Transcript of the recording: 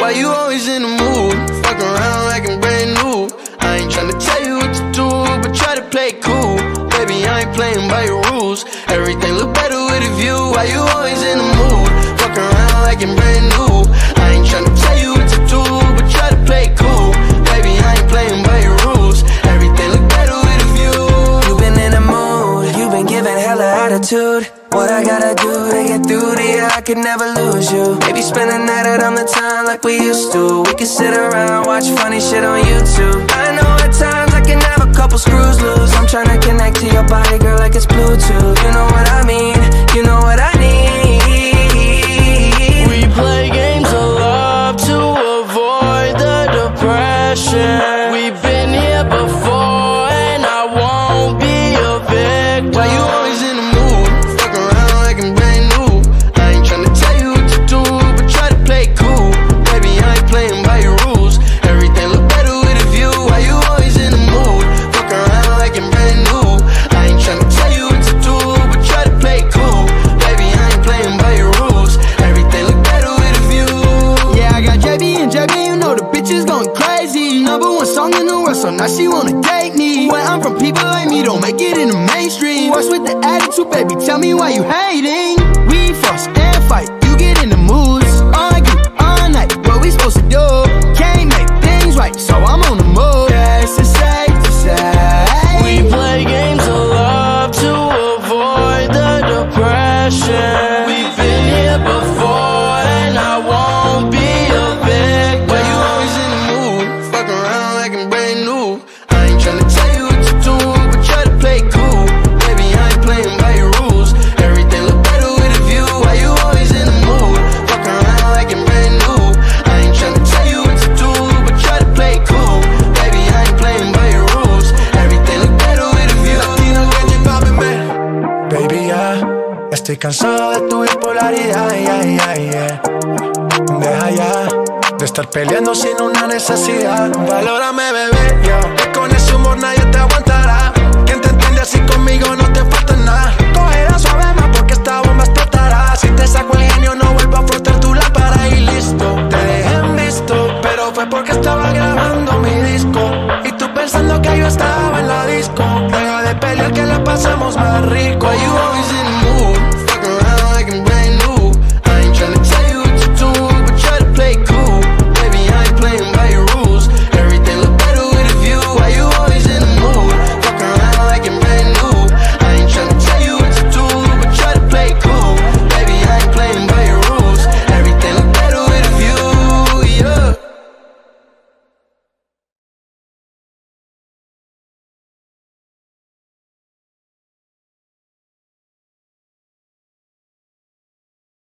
Why you always in the mood? Fuck around like I'm brand new. I ain't tryna tell you what to do, but try to play cool. Baby, I ain't playing by your rules. Everything look better with a view. Why you always in the mood? Fuck around like I'm brand new. I ain't tryna tell you what to do, but try to play cool. Baby, I ain't playing by your rules. Everything look better with a view. You been in the mood, you been giving hella attitude. What I gotta do? Get through to you, I could never lose you. Maybe spend the night out on the town like we used to. We could sit around, watch funny shit on YouTube. I know at times I can have a couple screws loose. I'm tryna connect to your body, girl, like it's Bluetooth. You know what I mean? You know what I need. We play games of love to avoid the depression. In the world, so now she wanna date me. Where I'm from, people like me don't make it in the mainstream. What's with the attitude, baby? Tell me why you hating. We fuss and fight, estoy cansado de tu bipolaridad. ya, ya, ya. Deja ya de estar peleando sin una necesidad. Valórame, bebé. Que con ese humor nadie te aguantará.